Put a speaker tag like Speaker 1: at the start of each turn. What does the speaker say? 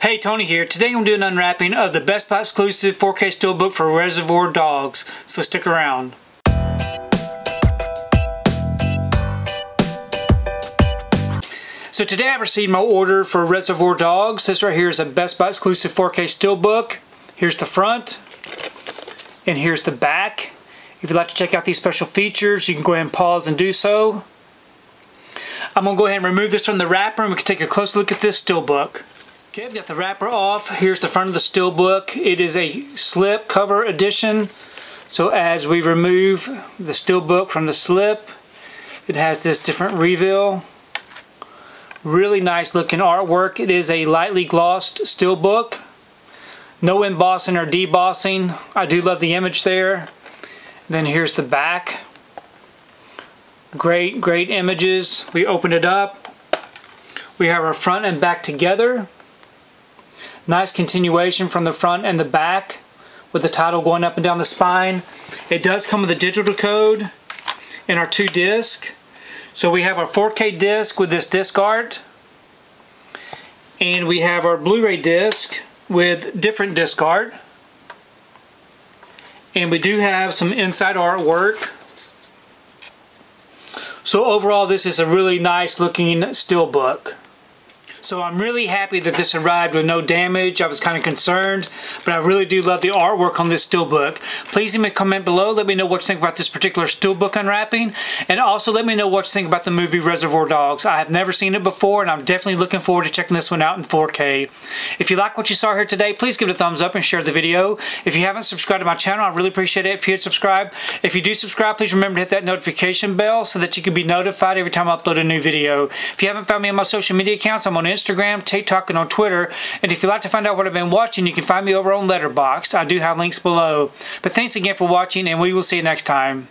Speaker 1: Hey, Tony here. Today I'm doing an unwrapping of the Best Buy exclusive 4K Steelbook for Reservoir Dogs, so stick around. So today I've received my order for Reservoir Dogs. This right here is a Best Buy exclusive 4K Steelbook. Here's the front, and here's the back. If you'd like to check out these special features, you can go ahead and pause and do so. I'm going to go ahead and remove this from the wrapper and we can take a close look at this Steelbook. Okay, I've got the wrapper off. Here's the front of the Steelbook. It is a slip cover edition. So as we remove the Steelbook from the slip, it has this different reveal. Really nice looking artwork. It is a lightly glossed Steelbook. No embossing or debossing. I do love the image there. Then here's the back. Great, great images. We open it up. We have our front and back together. Nice continuation from the front and the back with the title going up and down the spine. It does come with a digital code in our two disc. So we have our 4K disc with this disc art. And we have our Blu-ray disc with different disc art. And we do have some inside artwork. So overall this is a really nice looking steelbook. So I'm really happy that this arrived with no damage. I was kind of concerned, but I really do love the artwork on this steelbook. Please leave me a comment below. Let me know what you think about this particular steelbook unwrapping, and also let me know what you think about the movie Reservoir Dogs. I have never seen it before, and I'm definitely looking forward to checking this one out in 4K. If you like what you saw here today, please give it a thumbs up and share the video. If you haven't subscribed to my channel, I really appreciate it if you'd subscribe. If you do subscribe, please remember to hit that notification bell so that you can be notified every time I upload a new video. If you haven't found me on my social media accounts, I'm on Instagram Instagram, TikTok, and on Twitter. And if you'd like to find out what I've been watching, you can find me over on Letterboxd. I do have links below. But thanks again for watching, and we will see you next time.